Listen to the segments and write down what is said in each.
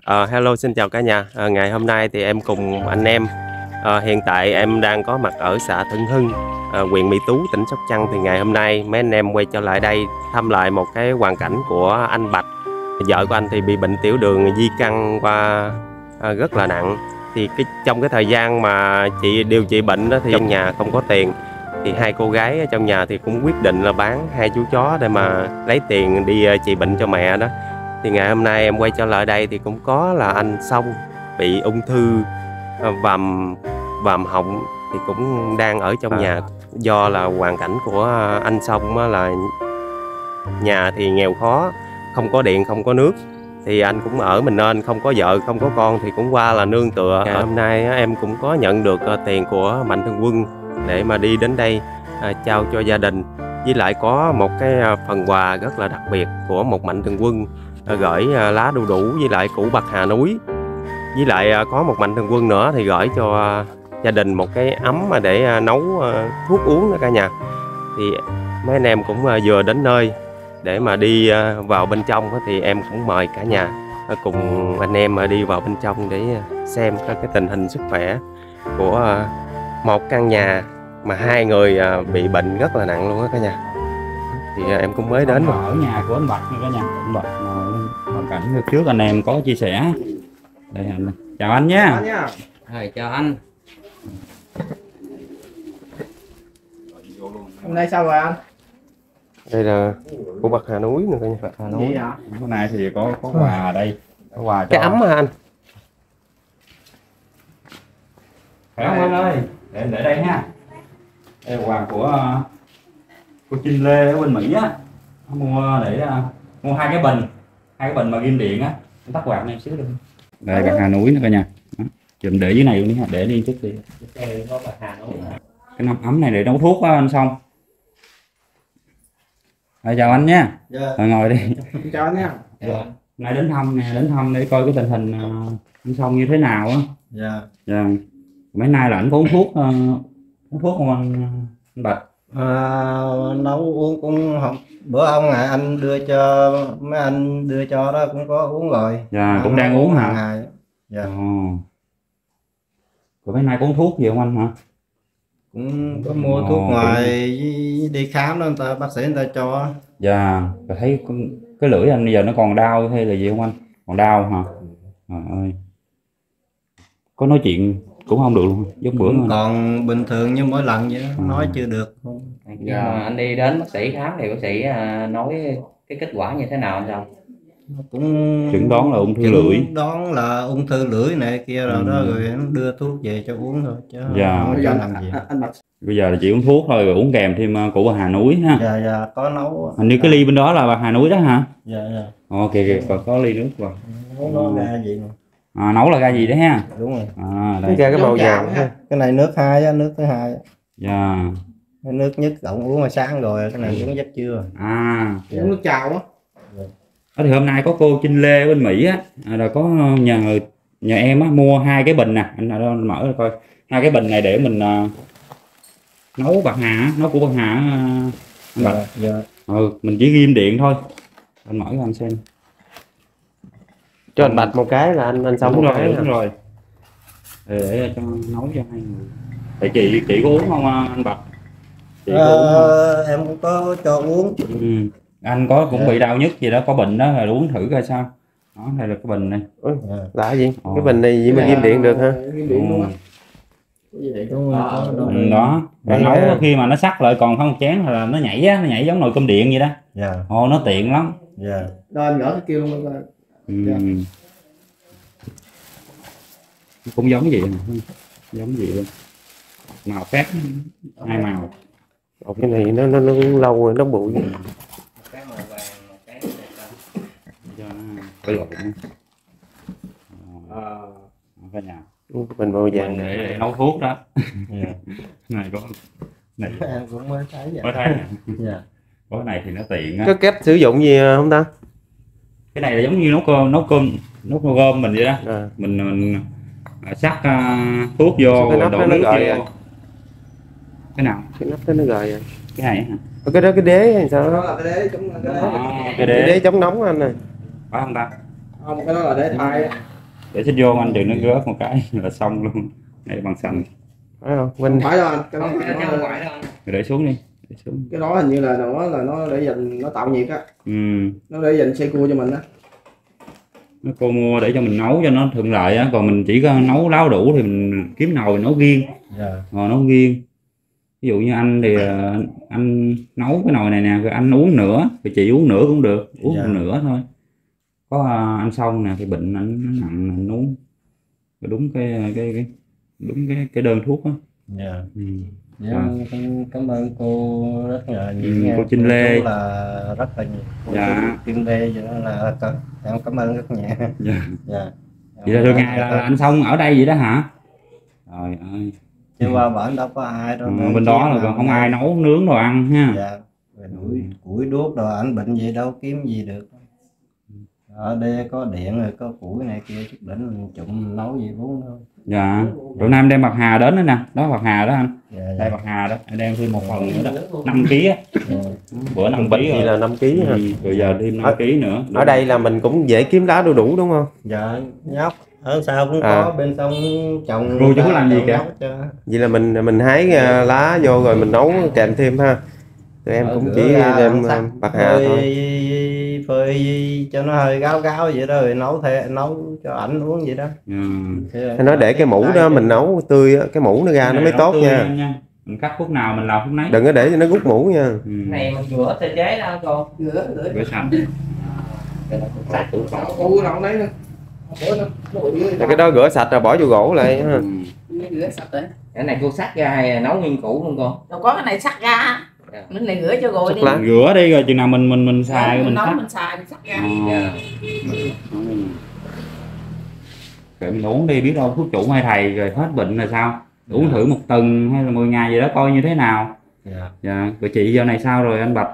À, hello xin chào cả nhà. à, ngày hôm nay thì em cùng anh em à, hiện tại em đang có mặt ở xã Thân Hưng, ờ, huyện Mỹ Tú, tỉnh Sóc Trăng thì ngày hôm nay mấy anh em quay trở lại đây thăm lại một cái hoàn cảnh của anh Bạch. Vợ của anh thì bị bệnh tiểu đường di căn qua à, rất là nặng. Thì cái trong cái thời gian mà chị điều trị bệnh đó thì trong nhà không có tiền thì hai cô gái ở trong nhà thì cũng quyết định là bán hai chú chó để mà lấy tiền đi trị bệnh cho mẹ đó thì ngày hôm nay em quay trở lại đây thì cũng có là anh Song bị ung thư ờ, vằm vàm họng thì cũng đang ở trong nhà. Do là hoàn cảnh của anh Song là nhà thì nghèo khó không có điện không có nước. Thì anh cũng ở mình nên không có vợ không có con thì cũng qua là nương tựa. Ngày hôm nay em cũng có nhận được ờ, tiền của mạnh thường quân để mà đi đến đây à, trao cho gia đình. Với lại có một cái à, phần quà rất là đặc biệt của một mạnh thường quân. à, gửi à, lá đu đủ với lại củ bạc hà núi. Với lại à, có một mạnh thường quân nữa thì gửi cho à, gia đình một cái ấm mà để nấu thuốc uống đó cả nhà. Thì mấy anh em cũng vừa đến nơi để mà đi vào bên trong thì em cũng mời cả nhà cùng anh em đi vào bên trong để xem cái tình hình sức khỏe của một căn nhà mà hai người bị bệnh rất là nặng luôn á cả nhà. Thì em cũng mới đến ở nhà của anh Bạch nha cả nhà cảnh lúc trước anh em có chia sẻ. Đây anh chào anh nhé Rồi chào anh. Hôm nay sao rồi anh? đây là của bạc hà núi nữa nhà Hà Nội hôm nay thì có có quà ở đây. Có quà cho cái ấm hả anh? Khỏe không anh ơi? Để để đây nha. Đây là quà của của Trinh Lê ở bên Mỹ á. Mua để ờ, mua hai cái bình hai cái bình mà ghim điện á tắt quạt này xíu được đây bạc hà núi nữa cả nhà. Đó. chùm để dưới này luôn đi ha để đi chút đi. Cái nắp ấm này để nấu thuốc á anh xong rồi chào anh nha. Dạ, rồi ngồi đi. Chào anh nha. Dạ. nay đến thăm nè đến thăm để coi cái tình hình ờ, anh xong như thế nào á. Dạ. dạ. Mấy nay là anh có uống thuốc ờ, uống thuốc không anh, anh bạch À, nấu uống cũng không bữa ông ngày anh đưa cho mấy anh đưa cho đó cũng có uống rồi. dạ cũng đang uống hả ngày. Dạ. Ồ. rồi mấy nay có uống thuốc gì không anh hả Cũng có mua Ồ, thuốc cũng- ngoài với đi khám đó người ta bác sĩ người ta cho. dạ rồi thấy cái lưỡi anh bây giờ nó còn đau hay là gì không anh còn đau hả trời ơi có nói chuyện cũng không được luôn giống bữa mà Còn bình thường như mỗi lần vậy đó, Ừ. nói chưa được. Nhưng mà anh đi đến bác sĩ khám thì bác sĩ à, nói cái kết quả như thế nào anh sao? Cũng chẩn đoán là ung thư chẩn lưỡi đoán là ung thư lưỡi này kia rồi đó Ừ. rồi nó đưa thuốc về cho uống thôi chứ Dạ. không có làm gì. bây giờ là chỉ uống thuốc thôi rồi uống kèm thêm ờ, củ bà hà núi ha Dạ dạ có nấu. hình như cái ly bên đó là bà hà núi đó hả Dạ dạ. ok kìa còn có ly nước Nấu nó ra vậy nè. À, nấu là ra gì đấy ha? Đúng rồi. à đây ra cái màu vàng ha. Cái này nước hai á nước thứ hai dạ. Cái nước nhất ổng uống hồi sáng rồi cái này uống giấc trưa à. Uống nước chào á. Đó thì hôm nay có cô Trinh Lê bên Mỹ á. À, rồi có nhờ nhờ em á mua hai cái bình nè. Anh anh mở ra coi. Hai cái bình này để mình à, nấu bạc hà nấu của bạc hà á, anh Bạch. Dạ ừ, mình chỉ ghim điện thôi. Anh mở cho anh xem cho anh bạch một cái là anh anh xong đúng một rồi cái đúng rồi để, để cho nấu cho hai người tại chị chị có uống không à, anh Bạch chị có uống không? ờ, em cũng có cho uống ừ. anh có cũng Dạ. bị đau nhức gì đó có bệnh đó rồi uống thử coi sao đó đây là cái bình này dạ. là gì Ồ. cái bình này gì mà ghim điện được ha Ghim điện luôn á Ừ. đó. Ừ, đó rồi Vậy nấu khi mà nó sắc lại còn không chén là nó nhảy á nó nhảy giống nồi cơm điện vậy đó dạ ồ nó tiện lắm dạ Rồi anh gỡ cái kêu luôn. Ừ. Dạ. cũng giống vậy. Nè, giống vậy. Luôn màu khác. Hai màu. Ồ, cái này nó nó nó lâu rồi nó bụi. Cái màu vàng, một cái màu xanh. cho nó cái lộn Ờ. cái nhà. Bình màu vàng để, để nấu thuốc đó. Dạ. Này có này em cũng mới thấy vậy. có thấy nè. dạ. Có cái này thì nó tiện á. Có cách sử dụng gì không ta cái này là giống như nấu cơm nấu cơm nấu cơm gom mình vậy đó. À, mình mình sắc à, thuốc vô cái rồi nắp đổ nước vô. à? cái nào? Cái nắp đó nó gời rồi cái này hả? Cái đó cái đế hay sao? Đó đó là cái đế chúng là cái đế. à, cái cái đế đế chống nóng anh này phải không ta? Không cái đó là để thay để xích vô anh đừng nó rớt một cái là xong luôn. Đây bằng xanh phải không? Không Vinh phải anh cái đó, phải đâu anh. để xuống đi cái đó hình như là nó là nó để dành nó tạo nhiệt á. Ừ. nó để dành xe cua cho mình á. Nó cô mua để cho mình nấu cho nó thuận lợi á. Còn mình chỉ có nấu láo đủ thì mình kiếm nồi nấu riêng. Dạ. Nồi nấu riêng. Ví dụ như anh thì ờ, anh nấu cái nồi này nè rồi anh uống nữa rồi chị uống nữa cũng được. Uống Dạ. một nửa thôi. Có ờ, anh xong nè thì bệnh anh nó nặng anh uống. Rồi đúng cái cái, cái đúng cái cái đơn thuốc á. Dạ. Ừ. Dạ, Dạ. cảm- cảm ơn cô rất là nhiều Ừ, cô Trinh Lê. Chú là rất là nhiều. Cô Dạ. Trinh Lê là em cảm ơn rất nhiều. Dạ. dạ. Vậy là thường ngày là, là anh xong ở đây vậy đó hả? Trời ơi. Chứ qua bển đâu có ai đâu Ờ, bên đó là còn không ai nấu nướng đồ ăn ha. Dạ. Đuổi củi đuốc rồi anh bệnh gì đâu kiếm gì được. Ở đây có điện rồi có củi này kia chút đỉnh mình trụng nấu gì uống thôi dạ. Rồi nam đem bạc hà đến đó nè. Đó bạc hà đó anh. Dạ đây dạ, bạc hà đó. Anh đem thêm một phần nữa đó. 5 kg á. Dạ. bữa 5 kg bệnh gì là 5 kg ha. ừ, rồi giờ thêm 5 Ở- kg nữa. ở đây là mình cũng dễ kiếm lá đu đủ đúng không? Dạ nhóc. Ở sau cũng À. có bên sông trồng Cô chú có làm gì kìa? vậy là mình mình hái à, lá vô rồi mình nấu kèm thêm ha. Tụi em Ở cũng chỉ đem sắc à, bạc hà thôi phơi cho nó hơi gáo gáo vậy đó rồi nấu theo nấu cho ảnh uống vậy đó. Ừ. Nói để cái mũ đó mình nấu tươi á, cái mũ nó ra nó mới tốt tươi nha. mình cắt phút nào mình làm phút nấy. Đừng có để cho nó rút mũ nha. Ừ. Này mình rửa sơ chế đâu cô rửa rửa rửa sạch. U đâu đấy nữa nó nó cái đó rửa sạch rồi bỏ vô gỗ lại ha. Ừ. rửa sạch cái này cô sắc ra hay nấu nguyên củ luôn cô? Đâu có cái này sắc ra Dạ. mình này rửa cho rồi Sắc đi. lá. rửa đi rồi chừng nào mình mình mình xài mình mình nấu mình xài mình sắc ra. Ờ. Dạ. Kệ mình uống đi biết đâu thuốc chủ hay thầy rồi hết bệnh là sao? Uống thử một tuần hay là 10 ngày gì đó coi như thế nào. Dạ. Dạ rồi chị giờ này sao rồi anh bạch?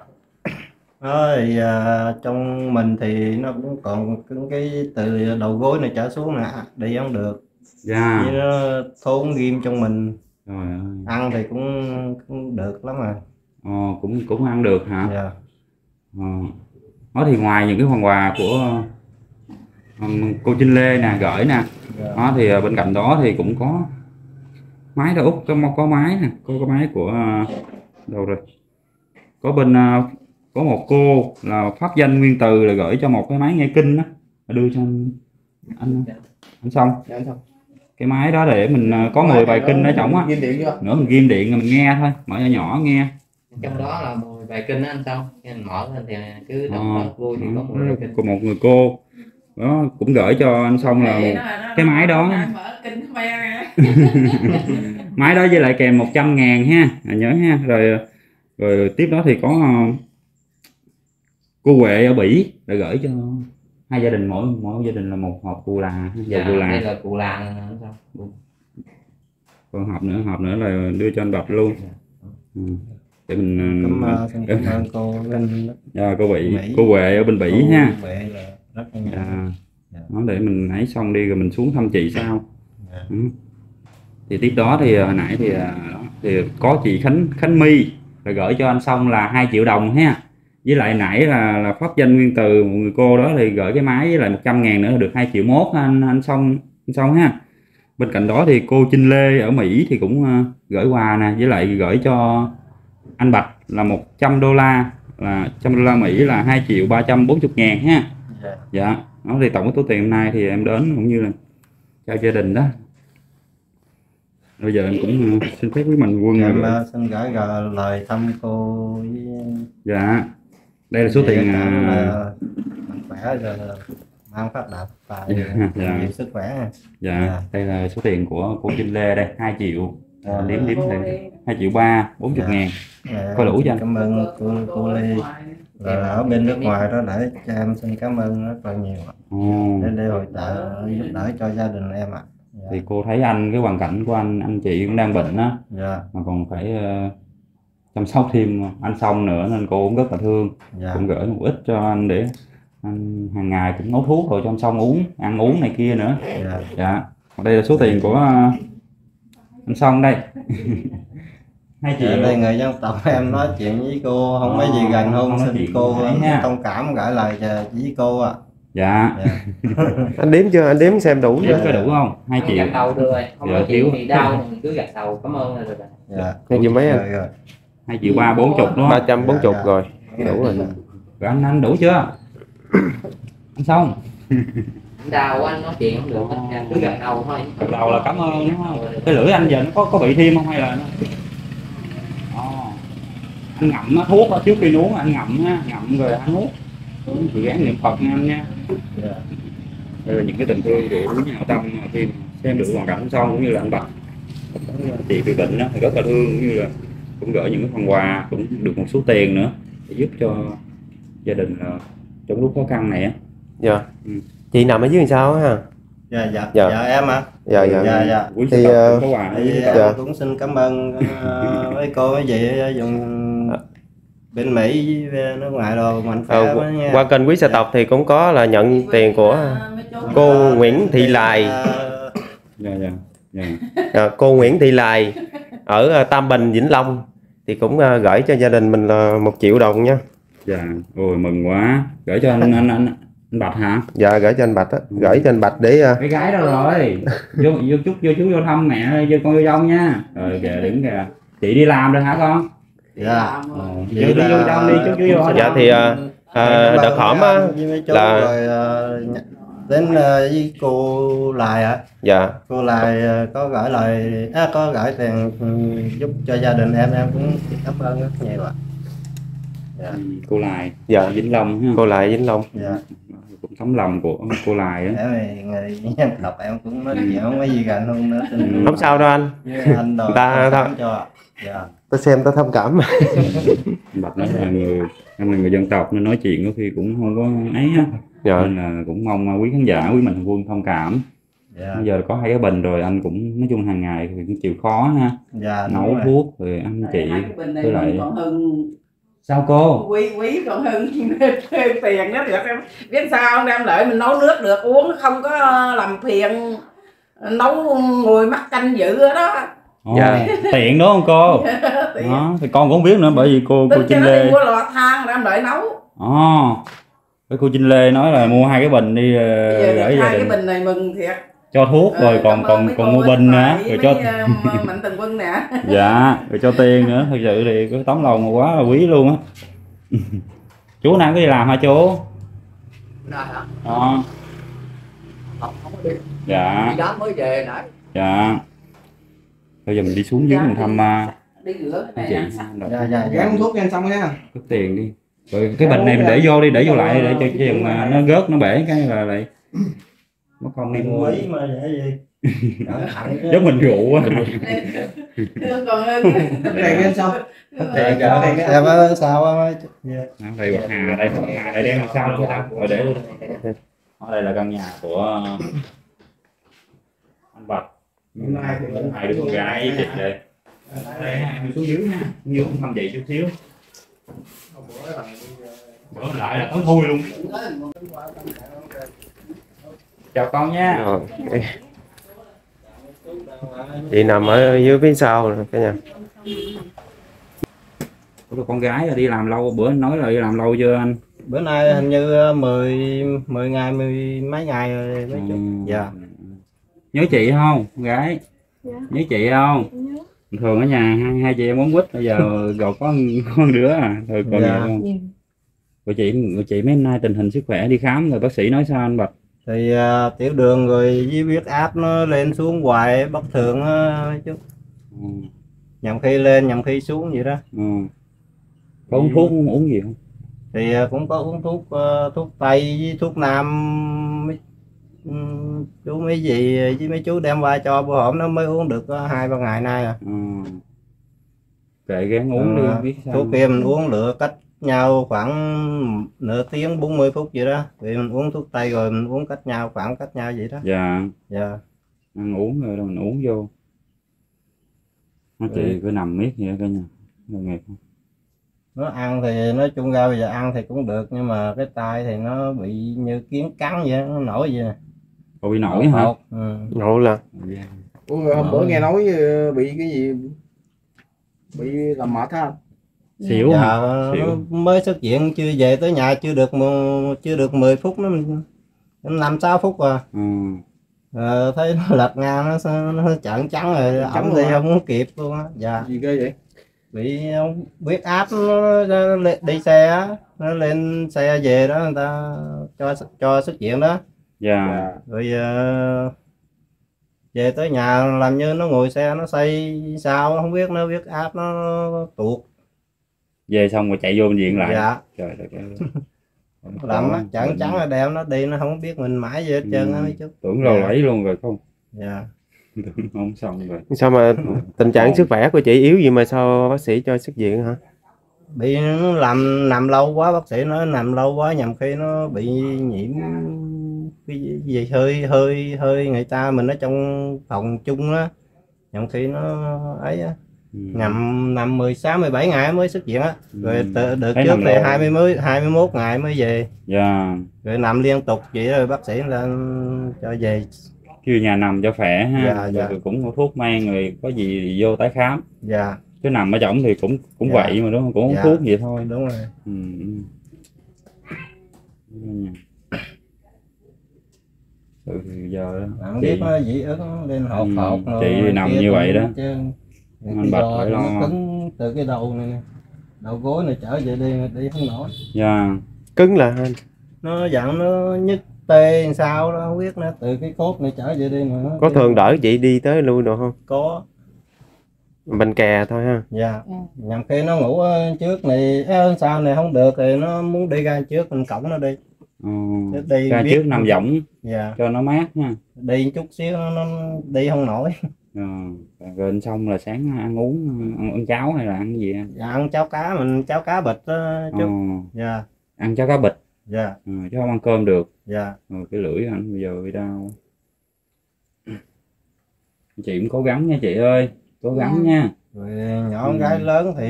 Đó thì à, trong mình thì nó cũng còn cứng cái từ đầu gối này trở xuống nè đi không được. Dạ. Với nó thốn ghim trong mình. Trời ơi. Ăn thì cũng, cũng được lắm mà ờ, cũng cũng ăn được hả? Dạ. Ờ. đó thì ngoài những cái phần quà của ừm, cô Trinh Lê nè gửi nè dạ. đó thì ờ, bên cạnh đó thì cũng có máy đó út có có máy nè có cái máy của ờ, đâu rồi? Có bên có một cô là pháp danh nguyên từ là gửi cho một cái máy nghe kinh đó đưa cho anh anh, anh xong. Dạ anh xong. Cái máy đó để mình có 10 bài kinh ở trong á. nữa mình ghim điện mình nghe thôi mở nhỏ nhỏ nghe trong đó là 10 bài kinh đó anh xong mình mở lên thì cứ đọc đọc vui thì có 10 bài kinh. của một người cô. Đó cũng gửi cho anh xong là một, nó- nó- cái máy đó. máy đó với lại kèm 100 ngàn ha à, nhớ ha. Rồi rồi tiếp đó thì có ờ, cô Huệ ở Bỉ là gửi cho hai gia đình mỗi mỗi gia đình là một hộp cù là dầu dạ, cù đây là là cụ làng anh xong còn hộp nữa hộp nữa là đưa cho anh Bạch luôn. Ừ. để mình cảm, ờ, ơn- cảm ơn cô Linh dạ, cô Bỉ. cô Huệ ở bên Bỉ Cô ha Huệ là rất là nhiều dạ. Dạ. nó để mình ấy xong đi rồi mình xuống thăm chị sau Dạ. ừ. thì tiếp đó thì hồi nãy thì đó, thì có chị Khánh Khánh My là gửi cho anh xong là 2 triệu đồng ha với lại nãy là là pháp danh nguyên từ một người cô đó thì gửi cái máy với lại 100 ngàn nữa là được 2 triệu mốt anh anh xong anh xong ha bên cạnh đó thì cô Trinh Lê ở Mỹ thì cũng à, gửi quà nè với lại gửi cho anh Bạch là 100 đô la là 100 đô la Mỹ là 2 triệu 340 ngàn ha Dạ. dạ đó thì tổng cái số tiền hôm nay thì em đến cũng như là cho gia đình đó bây giờ em cũng ờ, xin phép với mình quân em rồi. ờ, xin gửi lời thăm cô với dạ đây là số tiền Để cảm à, là mạnh khỏe rồi mang phát đạt tài Dạ, dạ. sức khỏe dạ dạ. đây là số tiền của cô Trinh Lê đây 2 triệu Dạ. liếm liếm đây 2 triệu ba 40 Dạ. ngàn Dạ, Có đủ chưa anh? cảm ơn cô cô Lê là ở bên nước ngoài đó để cho em xin cảm ơn rất là nhiều ạ. Ồ, để để hỗ trợ giúp đỡ cho gia đình em ạ. Dạ. thì cô thấy anh cái hoàn cảnh của anh anh chị cũng đang bệnh á. Dạ. Mà còn phải ờ, chăm sóc thêm anh xong nữa nên cô cũng rất là thương. Dạ. Cũng gửi một ít cho anh để anh hàng ngày cũng nấu thuốc rồi cho anh xong uống ăn uống này kia nữa. Dạ. Dạ. Đây là số tiền của ờ, anh xong đây hai Dạ, triệu đây người dân tộc em nói chuyện với cô không mấy gì gần Không xin cô thông cảm gửi lời với cô ạ dạ. Dạ. anh đếm chưa? Anh đếm xem đủ chưa? có đủ không? Hai triệu gạch đầu đưa rồi. Không Dạ, có thiếu. chuyện gì đau thì mình cứ gạch đầu cảm ơn là được rồi. Dạ. Hay gì mấy anh? hai triệu ba bốn chục đúng ba không trăm bốn chục Dạ, dạ. rồi đủ rồi. Rồi anh anh đủ chưa? Anh xong. Đau anh nói chuyện không được. Anh cứ gạch đầu thôi. Gật đầu là cảm ơn đúng không? Cái lưỡi anh giờ nó có có bị thêm không hay là nó. Anh ngậm nó thuốc đó, trước khi uống anh ngậm nha ngậm rồi anh nuốt chị gán niệm phật nha anh nha. Dạ. đây là những cái tình thương của quý nhà tâm khi xem được hoàn cảnh xong cũng như là anh bạch. Chị bị bệnh đó, thì rất là thương cũng như là cũng gửi những cái phần quà cũng được một số tiền nữa để giúp cho gia đình là trong lúc khó khăn này á. Dạ. Ừ. chị nằm ở dưới làm sao á ha dạ dạ. Dạ. dạ em ạ. Dạ dạ. Dạ dạ. Thì, thì, ờ, thì Dạ. cũng xin cảm ơn ờ, mấy cô mấy chị ở dùng bên Mỹ nước ngoài đồ mạnh khỏe Ờ, quá nha. qua kênh quý gia tộc thì cũng có là nhận tiền của cô Nguyễn Thị Lài. Ờ, dạ. Dạ. Dạ à, cô Nguyễn Thị Lài ở à, Tam Bình Vĩnh Long thì cũng gửi cho gia đình mình là một triệu đồng nha. Dạ. Ôi mừng quá. Gửi cho anh anh anh, anh bạch hả dạ gửi cho anh Bạch á gửi cho anh Bạch để à, cái gái đâu rồi vô vô chút vô chú vô thăm mẹ vô con vô dông nha rồi kìa đứng kìa chị đi làm rồi hả con dạ Ờ, vô đi vô trong đi chú chú vô dạ thì à, à, đợt hổm á là- rồi ờ, nh- đến ờ, với cô Lài ạ dạ cô Lài ờ, có gửi lời à, có gửi tiền ừ, giúp cho gia đình em em cũng cảm ơn rất nhiều ạ dạ Ừ, cô lại dạ vĩnh long ha cô lại Vĩnh Long dạ tấm lòng của cô em thì người nhân đọc em cũng nói gì không có gì gần luôn nữa không sao đâu anh. Anh đồ Ta- ta- cho. Dạ. tôi xem tôi thông cảm. Bạch nói là người em là người dân tộc nên nói chuyện có khi cũng không có ấy á. Dạ. Nên là cũng mong quý khán giả quý thường quân thông cảm. Dạ. Bây giờ có hai cái bình rồi anh cũng nói chung hàng ngày thì cũng chịu khó ha. Dạ đúng nấu rồi. thuốc rồi anh chị với lại- còn hơn sao cô? Quý quý còn hơn tiền đó được em biết sao không? Đem lại mình nấu nước được uống không có làm phiền. Nấu ngồi mắc canh ở đó. Dạ. tiện đúng không cô? Tiền. đó thì con cũng không biết nữa bởi vì cô cô Tính cho Trinh Lê đi mua lò than đem lại nấu. Ồ, cái cô Trinh Lê nói là mua hai cái bình đi ờ, gửi hai cái bình này mừng thiệt cho thuốc rồi Ờ, còn cảm ơn còn còn cô mua bình nữa rồi cho ờ, mạnh thường quân nè. Dạ rồi cho tiền nữa thật sự thì cái tấm lòng quá là quý luôn á. Chú nào có đi làm hả chú? Này hả? Ờ, Không, không có đi. dạ. Đi đó mới về nãy. dạ. Bây giờ mình đi xuống dưới mình thăm uh, đi rửa cái chị. này rồi dạ dạ dạ Gắn thuốc cho xong nha. cất tiền đi. Rồi cái bình này mình để vô đi để vô lại để cho chừng mà nó rớt nó bể cái là lại mất công đi mua quý mà vậy gì? Giống mình rượu á Thương còn hơn. Dạ, dạ. em ở sao á dạ. đây bạc hà đây hà đây đem làm sao luôn rồi để ở đây là căn nhà của anh bạch. Có hai đứa con gái chị đây. Đây em xuống dưới nha. Xuống dưới thăm chị chút xíu. Bữa lại là tối thui luôn chào con nha. Rồi chị nằm ở dưới phía sau nè cả nhà. Ủa, con gái đi làm lâu bữa anh nói là đi làm lâu chưa anh? Bữa nay hình như 10 10 ngày mười mấy ngày rồi mấy chú Ừ. dạ. Nhớ chị không con gái? Nhớ chị không? Bình thường ở nhà hai, hai chị em bóng quýt bây giờ rồi có một đứa à thôi còn Dạ. dạ. không? Của chị của chị mấy hôm nay tình hình sức khỏe đi khám rồi bác sĩ nói sao anh bạch thì à, tiểu đường rồi với huyết áp nó lên xuống hoài bất thường á mấy chú ừ. nhầm khi lên nhầm khi xuống vậy đó Ừ. có uống thuốc uống, gì không thì à, cũng có uống thuốc ờ, thuốc tây với thuốc nam mấy ừm, chú mấy gì với mấy chú đem qua cho bữa hổm nó mới uống được có hai ba ngày nay à ừ. kệ gán uống đi Ờ, biết sao thuốc kia mình uống lựa cách nhau khoảng nửa tiếng 40 phút vậy đó. Thì mình uống thuốc tây rồi mình uống cách nhau khoảng cách nhau vậy đó. Dạ. Dạ. Ăn uống rồi mình uống vô. Nó chị cứ nằm miết vậy coi nha Tội nghiệp không? nó ăn thì nói chung ra bây giờ ăn thì cũng được nhưng mà cái tay thì nó bị như kiến cắn vậy nó nổi vậy nè. Bị nổi hả? ừ. ngộ là. Dạ. Ủa, hôm bữa nghe nói ờ, bị cái gì? Bị làm mệt ha xỉu dạ hả? nó Xỉu. mới xuất viện chưa về tới nhà chưa được một, chưa được 10 phút nó năm sáu phút à. Ừ. Ờ, thấy nó lật ngang nó, nó trợn trắng rồi Trắng ổng hả? không có kịp luôn á. Dạ. Gì ghê vậy? Bị ông huyết áp nó, nó lên- đi xe á nó lên xe về đó người ta cho cho xuất viện đó. Dạ. Rồi ờ, về tới nhà làm như nó ngồi xe nó say sao không biết nó huyết áp nó tuột về xong rồi chạy vô bệnh viện lại. Dạ. Trời đất ơi. Làm nó trợn Bệnh- trắng rồi đem nó đi nó không biết mình mãi gì hết trơn á Ừ. mấy chút tưởng lâu lấy luôn rồi không? Dạ. Tưởng không xong rồi. Sao mà tình trạng sức khỏe của chị yếu gì mà sao bác sĩ cho xuất viện hả? Bị nó làm nằm lâu quá bác sĩ nói nằm lâu quá nhằm khi nó bị nhiễm cái gì hơi hơi hơi người ta mình ở trong phòng chung á nhằm khi nó ấy á ừ. nằm nằm 16 17 ngày mới xuất viện á rồi Ừ. tự, được Thấy trước nằm thì lâu. 20 mới 21 ngày mới về dạ rồi nằm liên tục vậy rồi bác sĩ là cho về kêu nhà nằm cho khỏe ha Dạ, dạ. rồi cũng có thuốc men rồi có gì thì vô tái khám dạ chứ nằm ở trỏng thì cũng cũng Dạ. vậy mà đúng không cũng uống Dạ. thuốc vậy thôi đúng rồi ừ. ừ. ừ giờ đó chị biết dị ứng lên hột Ừ, hột rồi chị nằm kia như vậy cũng đó. chứ. Bạch giò phải nó lo. cứng từ cái đầu này nè. Đầu gối này trở về đi đi không nổi. Dạ. Cứng là anh? Nó dặn nó nhức tê làm sao đó không biết nữa. Từ cái cốt này trở về đi mà nó có thường đỡ chị đi tới lui được không? Có. Bệnh kè thôi ha. Dạ. Nhằm khi nó ngủ trước này ê, sau này không được thì nó muốn đi ra trước mình cổng nó đi. Ừ. Đi ra biết- trước nằm võng. Dạ. Cho nó mát ha đi chút xíu nó, nó đi không nổi ừ. rồi ăn xong là sáng ăn uống ăn, ăn cháo hay là ăn cái gì anh dạ ăn cháo cá mình cháo cá bịch đó, ừ. chút dạ ăn cháo cá bịch dạ ừ. chứ không ăn cơm được dạ rồi cái lưỡi anh bây giờ bị đau chị cũng cố gắng nha chị ơi cố gắng Ừ. nha rồi nhỏ con Ừ. gái lớn thì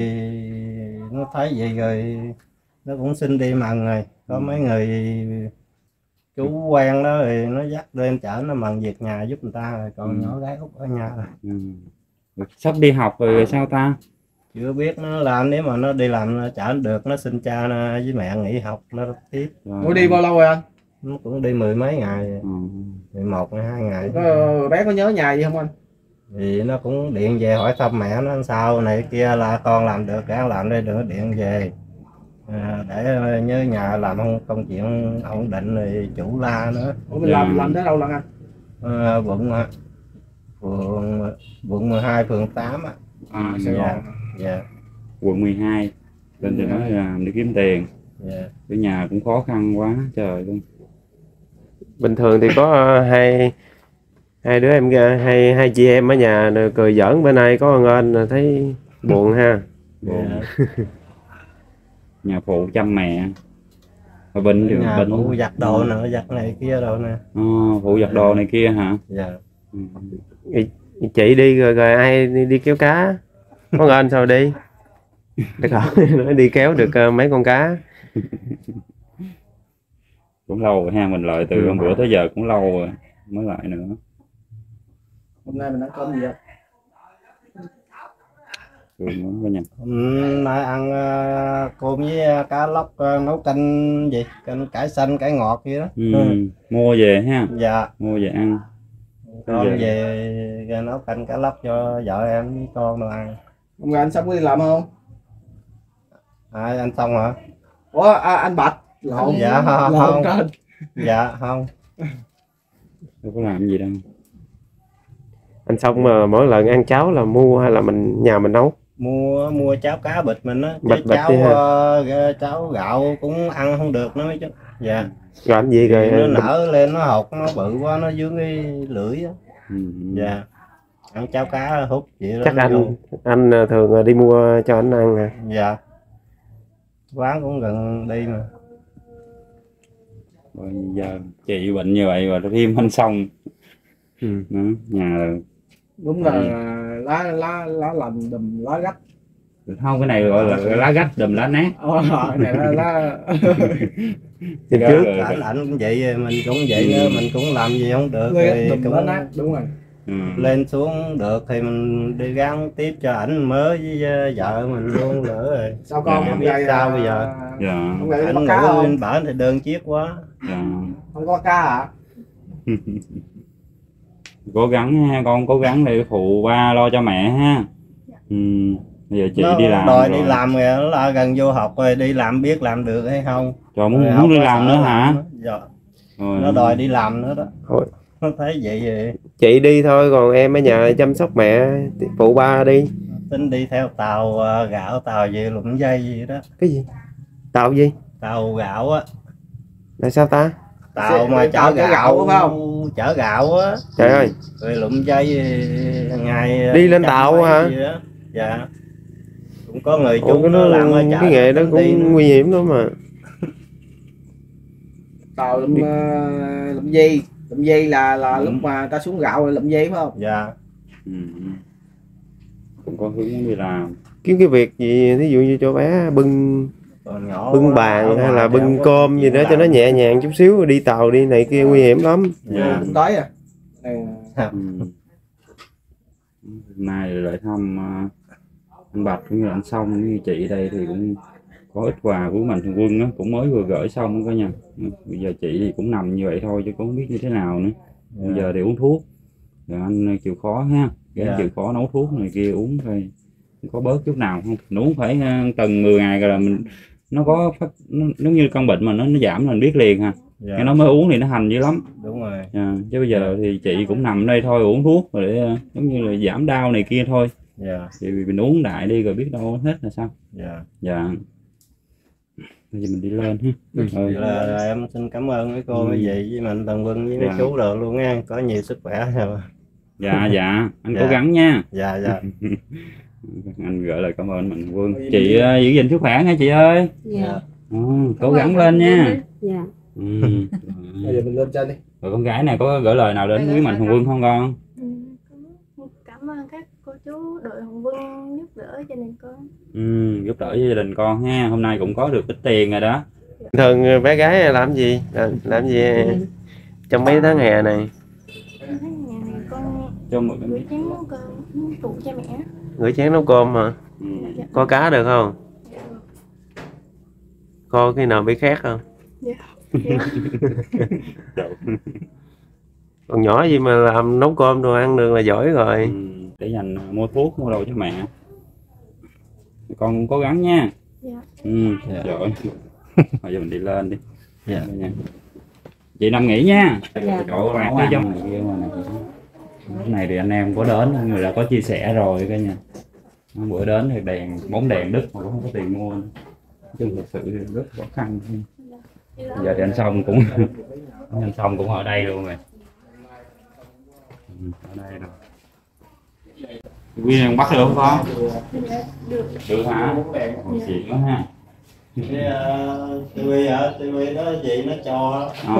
nó thấy vậy rồi nó cũng xin đi mần rồi có Ừ. mấy người chú quen đó thì nó dắt lên chở nó mần việc nhà giúp người ta rồi còn Ừ. nhỏ gái út ở nhà rồi. Ừ. Sắp đi học rồi sao ta? Chưa biết nó làm nếu mà nó đi làm nó chở được nó xin cha nó với mẹ nghỉ học nó tiếp. Ủa đi bao lâu rồi anh? Nó cũng đi mười mấy ngày ừ. mười một hay hai ngày. Có, ờ, bé có nhớ nhà gì không anh? Thì nó cũng điện về hỏi thăm mẹ nó sao này kia là con làm được ráng làm đây đừng có điện về à, để nhớ nhà làm không công chuyện ổn định rồi chủ la nữa. Ủa mình Dạ. làm làm tới đâu lần anh? À, quận à, phường quận 12 phường 8 á à Ừ, Sài dạ. Gòn. dạ. Quận 12 lên thì nói làm đi kiếm tiền. Dạ. Cái nhà cũng khó khăn quá trời luôn bình thường thì có ờ, hai hai đứa em ờ, hai hai chị em ở nhà rồi cười giỡn bên này có anh thấy buồn ha. Buồn. dạ. nhà phụ chăm mẹ. Và bệnh thì nhà phụ giặt đồ nữa giặt này kia đồ nè. Ờ, phụ giặt đồ này kia hả? Dạ. Ừ. chị đi rồi, rồi ai đi, đi kéo cá? Có anh sao đi? Được rồi, nó đi kéo được ờ, mấy con cá. Cũng lâu rồi ha mình lại từ Ừ. hôm bữa tới giờ cũng lâu rồi mới lại nữa. Hôm nay mình ăn cơm gì vậy thường lắm cả nhà hôm nay ăn ờ, cơm với ờ, cá lóc ờ, nấu canh gì? Canh cải xanh cải ngọt gì đó. Ừ. mua về ha. Dạ. Mua về ăn. Con Dạ. về ra nấu canh cá lóc cho vợ em với con đồ ăn. Hôm nay anh sắp có đi làm không? Ai anh xong hả? Ủa à, anh bạch. Lộn Dạ, không, lộn không. trên dạ không. Đâu có làm gì đâu. Anh xong mà mỗi lần ăn cháo là mua hay là mình nhà mình nấu mua mua cháo cá bịch mình á Bịch bịch cháo ờ, gà- cháo gạo cũng ăn không được mấy chứ dạ. Rồi anh gì rồi? Nó mình- nở lên nó hột nó bự quá nó dướng cái lưỡi á. Ừ. dạ. Ăn cháo cá hút vậy đó chắc nó anh vô. anh ờ, thường ờ, đi mua cho anh ăn nè dạ. Quán cũng gần đi mà. Rồi giờ chị bệnh như vậy và thêm anh xong. Ừ. nhà đúng là lá lá lá lành đùm lá gách. Không? Cái này gọi là lá gách đùm lá nát. Ờ, cái này là lá. Dạ, trước ảnh ảnh cũng vậy mình cũng vậy Ừ. nữa mình cũng làm gì không được lá thì cũng lá nát đúng rồi. Ừ. lên xuống được thì mình đi gắn tiếp cho ảnh mới với ờ, vợ mình luôn nữa rồi. Sao con Dạ. không Biết sao à, bây giờ? dạ. Không ảnh ngủ cá không? bên bển thì đơn chiếc quá. Dạ. không có cá hả cố gắng ha con cố gắng để phụ ba lo cho mẹ ha. Ừ. bây giờ chị nó đi làm đòi rồi. đi làm rồi nó là gần vô học rồi đi làm biết làm được hay không. Trời, muốn, Rồi muốn đi làm nữa hả? Dạ, rồi. nó đòi đi làm nữa đó. Thôi. nó thấy vậy vậy chị đi thôi còn em ở nhà chăm sóc mẹ phụ ba đi. Tính đi theo tàu ờ, gạo tàu gì lụm dây gì đó. Cái gì? Tàu gì? Tàu gạo á. Là sao ta tàu mà chở gạo, phải không? chở gạo á. Trời ơi. Rồi lụm dây ngày Đi lên tàu hả? dạ. Cũng có người Ủa, chú cái, nó làm ở chợ cái nghề đó cũng nữa. nguy hiểm lắm mà. Tàu lụm ờ, lụm dây lụm dây là là lúc mà ta xuống gạo là lụm dây phải không? Dạ. Ừ. cũng có hướng đi làm. Kiếm cái việc gì ví dụ như cho bé bưng bưng bàn hay là bưng cơm gì đó cho nó nhẹ nhàng chút xíu đi tàu đi này kia nguy hiểm lắm. Dạ. Cũng tới à? Ừ. ừ. hôm nay lại thăm ờ, anh Bạch cũng như anh Song cũng như chị đây thì cũng có ít quà của mạnh thường quân á cũng mới vừa gửi xong đó nha. Bây giờ chị thì cũng nằm như vậy thôi chứ cũng không biết như thế nào nữa. Bây giờ thì uống thuốc. Rồi anh chịu khó ha. Anh Dạ. chịu khó nấu thuốc này kia uống thôi. Có bớt chút nào không? Uống phải ờ, từng 10 ngày rồi là mình nó có phát nó, giống như căn bệnh mà nó, nó giảm là mình biết liền ha. Dạ, cái nó mới uống thì nó hành dữ lắm. Đúng rồi. À, chứ bây giờ thì chị cũng nằm đây thôi uống thuốc rồi để giống như là giảm đau này kia thôi. Dạ. Thì mình uống đại đi rồi biết đâu hết là sao. Dạ. Dạ. Bây giờ mình đi lên ha. Vậy ừ. là, là em xin cảm ơn mấy cô Ừ. mấy vị với mạnh tần quân với mấy Dạ. chú rồi luôn nha. Có nhiều sức khỏe. Rồi dạ dạ. Anh Dạ. cố gắng nha. Dạ dạ anh gửi lời cảm ơn Mạnh Quân chị ờ, giữ gìn sức khỏe nha chị ơi. Dạ. ừ, cố gắng lên nha. Dạ. ừ. bây giờ mình lên trên đi. Rồi con gái này có gửi lời nào đến quý Mạnh Thường Quân không con? Ừ, Cảm ơn các cô chú đội Hồng Quân giúp đỡ cho nên con. ừ, giúp đỡ gia đình con ha. Hôm nay cũng có được ít tiền rồi đó. Thường bé gái làm gì? Làm, làm gì trong mấy tháng hè này? Em thấy nhà này con cho một gửi chén cơm phụ cho mẹ. Gửi chén nấu cơm mà ừ. có cá được không? Có khi nào bị khát không? Dạ. còn nhỏ gì mà làm nấu cơm đồ ăn được là giỏi rồi. Ừ, để dành mua thuốc mua đồ cho mẹ. Con cũng cố gắng nha. Dạ. ừ, Dạ. giỏi bây giờ mình đi lên đi. Dạ. Chị nằm nghỉ nha. Dạ. chỗ ăn trong mà này. cái này thì anh em có đến người đã có chia sẻ rồi cả nhà bữa đến thì đèn bóng đèn đứt mà cũng không có tiền mua chứ thực sự thì rất khó khăn giờ thì anh xong cũng anh xong cũng ở đây luôn rồi Ừ, ở đây rồi Quy này bắt được không con? Được. Được hả? Ồ, Xịn quá ha cái uh, tivi ở tivi đó chị nó cho à,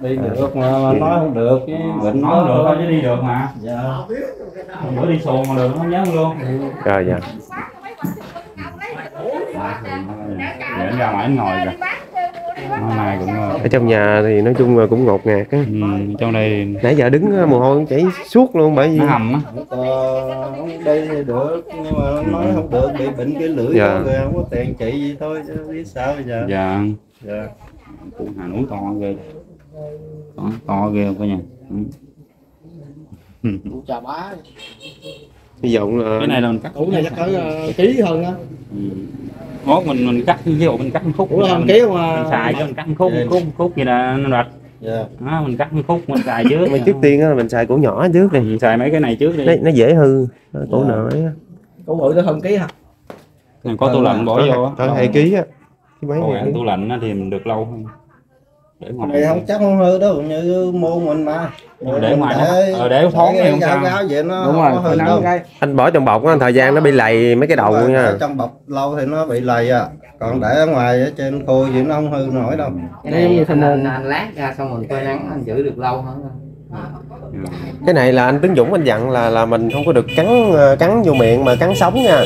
đi được mà, mà nói không được chứ Bệnh nói được thôi. chứ đi được mà. Dạ. Bữa đi xuồng mà được nó nhớ luôn. Rồi dạ. Để anh ra ngoài anh ngồi kìa. Hôm nay cũng ờ, ở trong nhà thì nói chung là cũng ngột ngạt á. Ừ, trong đây nãy giờ đứng mồ hôi chảy suốt luôn bởi vì nó hầm á. Ờ, đi thì được nhưng mà nói không được bị bệnh cái lưỡi Dạ. rồi không có tiền trị gì thôi chứ biết sao bây giờ. Dạ. Dạ. Cũng hà núi to ghê To, to ghê cả nhà? Ừ. Chà bá. Hy vọng là Cái này là mình cắt ủ này chắc cỡ ờ, ký hơn á. Ừ. Mốt mình mình cắt ví dụ mình cắt một khúc ủ hơn mình, ký không à mình xài chứ mình cắt một khúc khúc khúc gì là nó rạch. Dạ. Đó, mình cắt một khúc mình xài trước. Mà trước tiên á, mình xài củ nhỏ trước đi. Mình xài mấy cái này trước đi. Nó, nó dễ hư củ Dạ. nổi á. Củ bự nó hơn ký hả? Còn có tủ lạnh bỏ vô á. có hai ký á. Cái mấy Còn hai ăn ký. tủ lạnh á thì mình được lâu hơn để ngoài này không chắc không hư đâu như môn mình mà. Để ngoài nó ờ, để thoáng để thì không sao. gáo vậy nó đúng không rồi hư nắng đâu. cái anh bỏ trong bọc á thời gian nó bị lầy mấy cái đầu rồi, nha. trong bọc lâu thì nó bị lầy à. Còn để ở ngoài ở trên khô vậy nó không hư nổi đâu. Cái này môn. anh lát ra xong rồi phơi nắng anh giữ được lâu hơn. cái này là anh Tướng Dũng anh dặn là là mình không có được cắn ờ, cắn vô miệng mà cắn sống nha.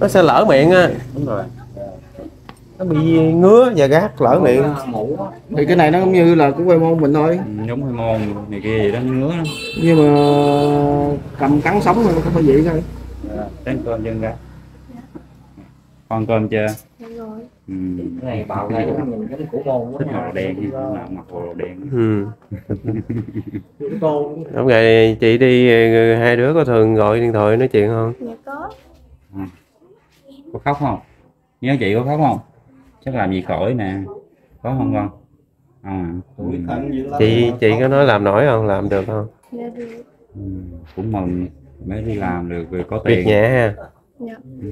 Nó sẽ lỡ miệng á. Đúng rồi nó bị ngứa và gác lỡ miệng. thì cái này nó cũng như là của quay môn mình thôi. Ừ, giống hơi môn này kia gì đó ngứa lắm. Nhưng mà cầm cắn sống thôi không phải vậy thôi. Tán cơm chân ra con cơm chưa? Dạ rồi. ừ. ừ. cái này bào giống nhìn giống củ môn thích màu đen mặc mặc đồ đen. Ừ. ngày chị đi ờ, hai đứa có thường gọi điện thoại nói chuyện không? Dạ có. Có khóc không? Nhớ chị có khóc không chắc làm gì khỏi nè. Có không con à, chị chị có nói làm nổi không? Làm được không? Dạ được. Ừ, cũng mừng. Mới đi làm được rồi có việc tiền. nhẹ ha? Dạ. Ừ.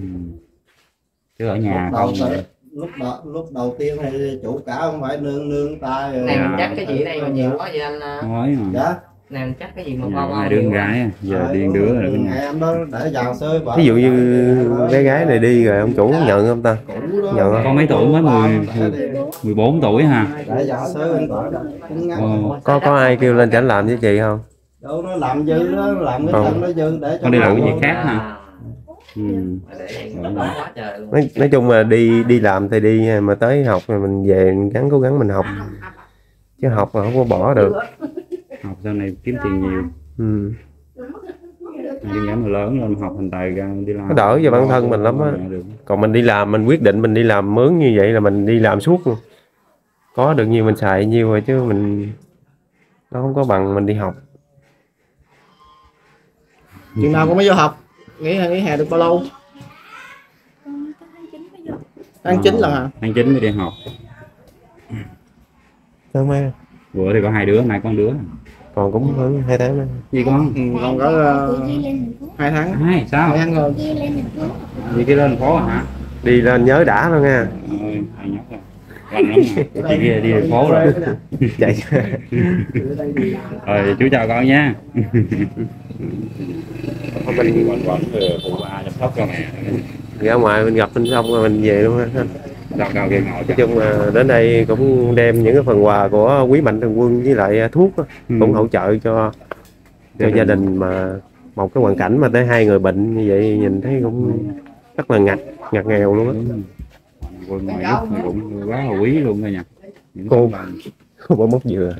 chứ ở nhà lúc đầu, không tới- lúc đầu, lúc đầu tiên thì chủ cả không phải nương nương tay rồi này mình Dạ. chắc cái gì đây mà nhiều. quá vậy anh nói mà. Dạ này mình chắc cái gì mà bao bao hai đứa con gái giờ Rồi, điên đứa rồi. cái nhà em đó để vào sới bỏ ví dụ như bé gái này đi rồi ông chủ nhận không ta? Nhận không? Con mấy tuổi mới mười- Để mười bốn 14 tuổi ha Ờ, có có ai kêu lên chảnh làm với chị không? Đâu nó làm dư đó làm cái Ờ. chân nó dư để cho Con đi làm cái gì nó- khác hả? Ừ. để đây nó nóng quá trời luôn. Nói, nói chung là đi đi làm thì đi nha, mà tới học rồi mình về mình gắng cố gắng mình học. Chứ học mà không có bỏ được học sau này kiếm tiền nhiều. ừ. nhưng mà lớn lên học thành tài ra đi làm. Nó đỡ cho bản thân mình lắm á. Được. còn mình đi làm mình quyết định mình đi làm mướn như vậy là mình đi làm suốt luôn. Có được nhiều mình xài nhiêu rồi chứ mình nó không có bằng mình đi học. Chừng nào con mới vô học. Nghỉ nghỉ hè được bao lâu? Tháng chín mới vô tháng chín là hả? Tháng 9 mới đi học. Sao mấy bữa thì có hai đứa nay có một đứa. Còn cũng hơn hai tháng nữa gì con? Ừ, còn có ờ, hai tháng. Hai sao? Hai tháng hơn gì kia lên phố à hả? Đi lên nhớ đã luôn nha. Rồi. Chị kia đi phố rồi. Chạy rồi chú chào con nha. Mình quanh quẩn về phụ ba chăm sóc cho mẹ. Ra ngoài mình gặp bên xong rồi mình về luôn ha đâu kia ngồi nói chung là đến đây cũng đem những cái phần quà của quý mạnh thường quân với lại thuốc á, Ừ. cũng hỗ trợ cho cho gia đình mà một cái hoàn cảnh mà tới hai người bệnh như vậy nhìn thấy cũng rất là ngặt ngặt nghèo luôn á Đúng. quân ngoài giúp thì cũng quá là quý luôn rồi nha những Cô. không có mốc dừa.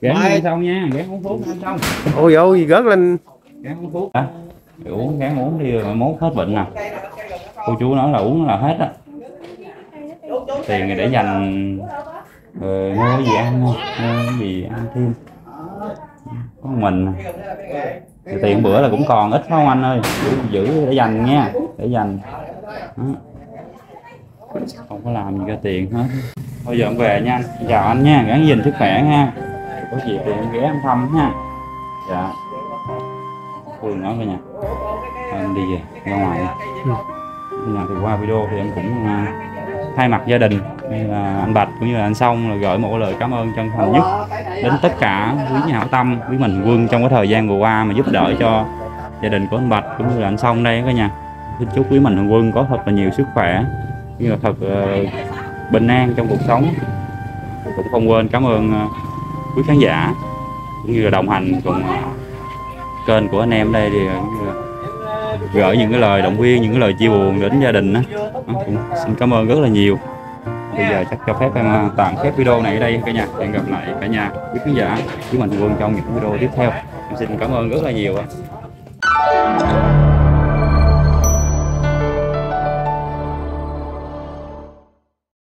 Gán xong nha, gán uống thuốc xong ôi ôi gì gớt lên Gán uống thuốc hả? Thì uống, ráng uống đi rồi mốt hết bệnh nè Cô chú nói là uống là hết á. Tiền thì để dành rồi mua cái gì ăn mua cái gì ăn thêm. Có mình. À. Thì tiền bữa là cũng còn ít phải không anh ơi? Giữ, để dành nha Để dành. Đó. Không có làm gì ra tiền hết. Thôi giờ em về nha anh. Chào anh nha, gắn gìn sức khỏe nha. Có gì thì em ghé em thăm nha Dạ. Phương nói coi nha Anh đi về, ra ngoài đi Bây giờ thì qua video thì em cũng à, thay mặt gia đình như là anh Bạch cũng như là anh Song là gửi một lời cảm ơn chân thành nhất đến tất cả quý nhà hảo tâm, quý mình quân trong cái thời gian vừa qua mà giúp đỡ cho gia đình của anh Bạch cũng như là anh Song đây cả nhà. Xin chúc quý mình quân có thật là nhiều sức khỏe như là thật ờ, bình an trong cuộc sống. Cũng không quên cảm ơn ờ, quý khán giả cũng như là đồng hành cùng ờ, kênh của anh em đây thì ờ, gửi những cái lời động viên, những cái lời chia buồn đến gia đình. Đó, ờ, cũng xin cảm ơn rất là nhiều. Bây giờ chắc cho phép em ờ, tạm khép video này ở đây cả nhà. Hẹn gặp lại cả nhà quý khán giả với mình quân trong những video tiếp theo. Em xin cảm ơn rất là nhiều ạ.